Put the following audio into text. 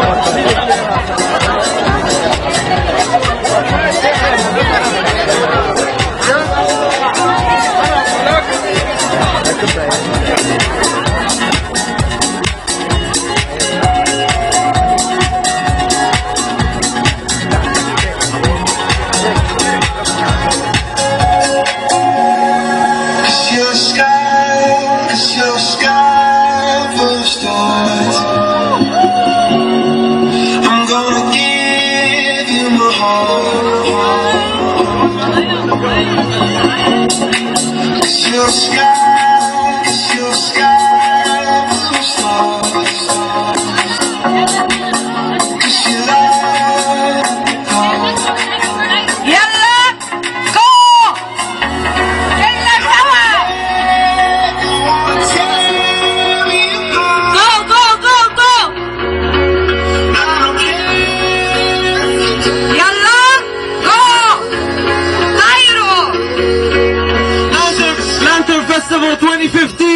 我谢里 you my heart. Cause you're a sky, cause you're sky 2015.